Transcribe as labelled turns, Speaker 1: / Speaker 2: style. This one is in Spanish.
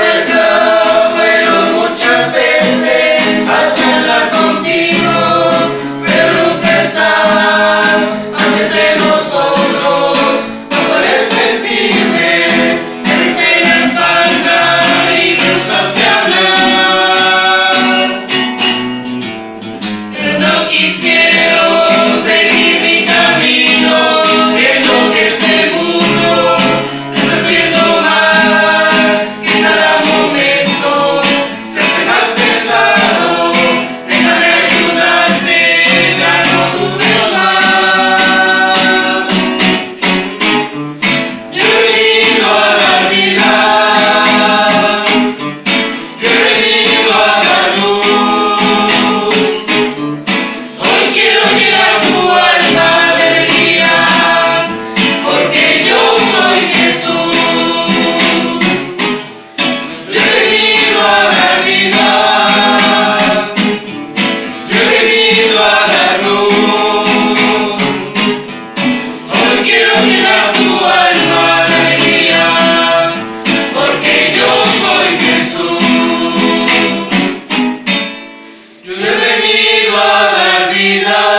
Speaker 1: Amen. Quiero llenar tu alma de alegría, porque yo soy Jesús. Yo he venido a dar vida.